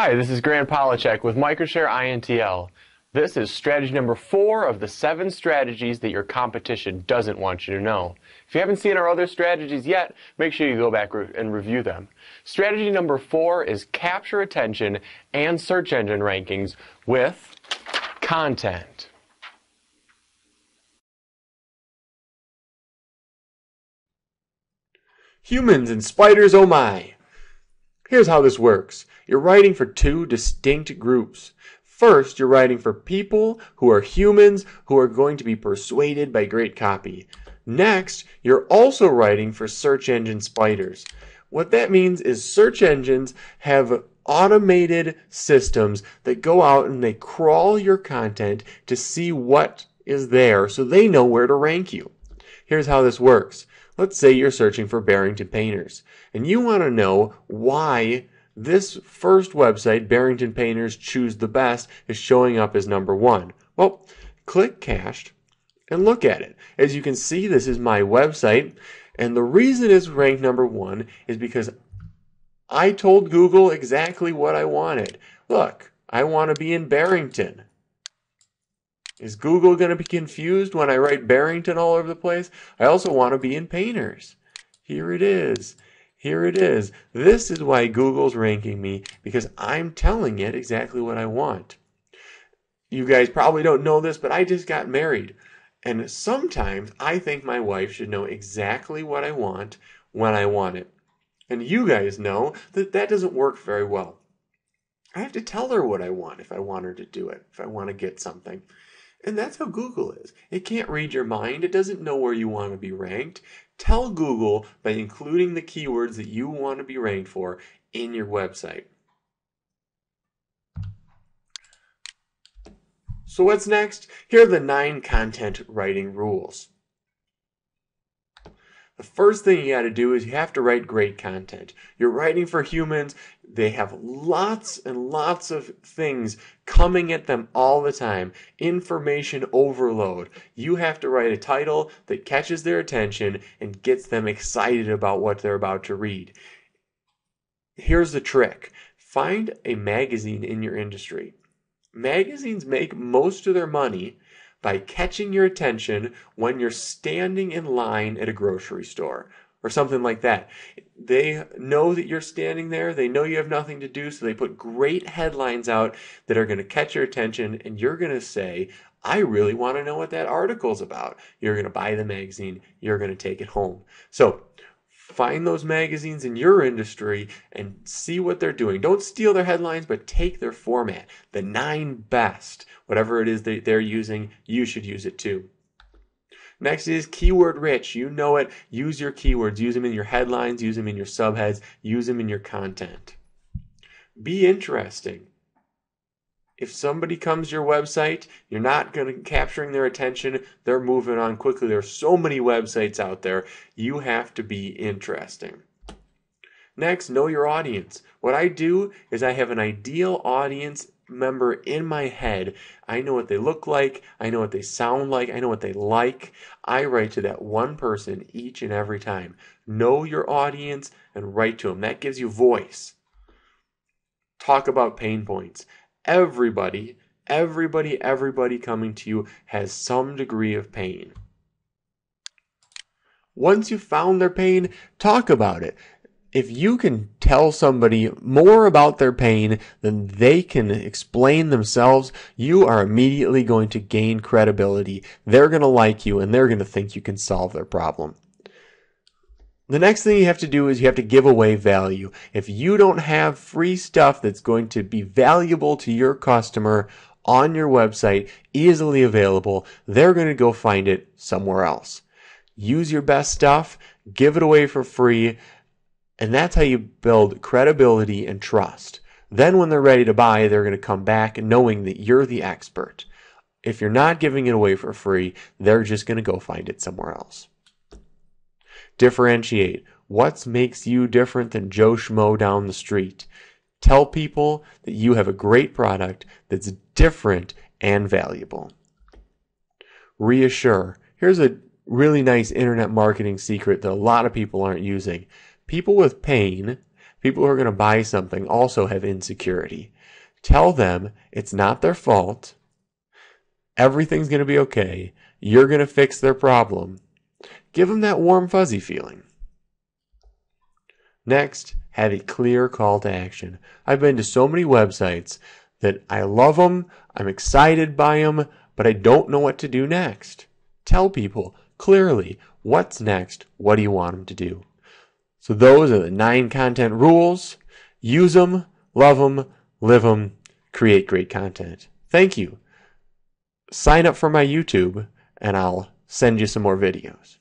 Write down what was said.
Hi, this is Grant Polachek with Microshare INTL. This is strategy number four of the seven strategies that your competition doesn't want you to know. If you haven't seen our other strategies yet, make sure you go back and review them. Strategy number four is capture attention and search engine rankings with content. Humans and spiders, oh my! Here's how this works. You're writing for two distinct groups. First, you're writing for people who are humans who are going to be persuaded by great copy. Next, you're also writing for search engine spiders. What that means is search engines have automated systems that go out and they crawl your content to see what is there so they know where to rank you. Here's how this works. Let's say you're searching for Barrington Painters and you want to know why this first website, Barrington Painters Choose the Best, is showing up as number one. Well, click Cached and look at it. As you can see, this is my website, and the reason it's ranked number one is because I told Google exactly what I wanted. Look, I want to be in Barrington. Is Google going to be confused when I write Barrington all over the place? I also want to be in Painters. Here it is. Here it is. This is why Google's ranking me because I'm telling it exactly what I want. You guys probably don't know this, but I just got married. And sometimes I think my wife should know exactly what I want when I want it. And you guys know that that doesn't work very well. I have to tell her what I want if I want her to do it, if I want to get something. And that's how Google is. It can't read your mind. It doesn't know where you want to be ranked. Tell Google by including the keywords that you want to be ranked for in your website. So what's next? Here are the nine content writing rules. The first thing you got to do is you have to write great content. You're writing for humans. They have lots and lots of things coming at them all the time. Information overload. You have to write a title that catches their attention and gets them excited about what they're about to read. Here's the trick. Find a magazine in your industry. Magazines make most of their money by catching your attention when you're standing in line at a grocery store or something like that. They know that you're standing there, they know you have nothing to do, so they put great headlines out that are going to catch your attention, and you're going to say, I really want to know what that article's about. You're going to buy the magazine, you're going to take it home. So, find those magazines in your industry and see what they're doing. Don't steal their headlines, but take their format. The nine best, whatever it is that they're using, you should use it too. Next is keyword rich. You know it. Use your keywords. Use them in your headlines. Use them in your subheads. Use them in your content. Be interesting if somebody comes to your website, you're not going to capturing their attention. They're moving on quickly. There's so many websites out there. You have to be interesting. Next, know your audience. What I do is I have an ideal audience member in my head. I know what they look like. I know what they sound like. I know what they like. I write to that one person each and every time. Know your audience and write to them. That gives you voice. Talk about pain points everybody, everybody, everybody coming to you has some degree of pain. Once you've found their pain, talk about it. If you can tell somebody more about their pain than they can explain themselves, you are immediately going to gain credibility. They're going to like you and they're going to think you can solve their problem. The next thing you have to do is you have to give away value. If you don't have free stuff that's going to be valuable to your customer on your website, easily available, they're going to go find it somewhere else. Use your best stuff, give it away for free, and that's how you build credibility and trust. Then when they're ready to buy, they're going to come back knowing that you're the expert. If you're not giving it away for free, they're just going to go find it somewhere else. Differentiate. What makes you different than Joe Schmo down the street? Tell people that you have a great product that's different and valuable. Reassure. Here's a really nice internet marketing secret that a lot of people aren't using. People with pain People who are going to buy something also have insecurity. Tell them it's not their fault. Everything's going to be okay. You're going to fix their problem. Give them that warm, fuzzy feeling. Next, have a clear call to action. I've been to so many websites that I love them, I'm excited by them, but I don't know what to do next. Tell people clearly what's next, what do you want them to do. So those are the nine content rules. Use them, love them, live them, create great content. Thank you. Sign up for my YouTube and I'll send you some more videos.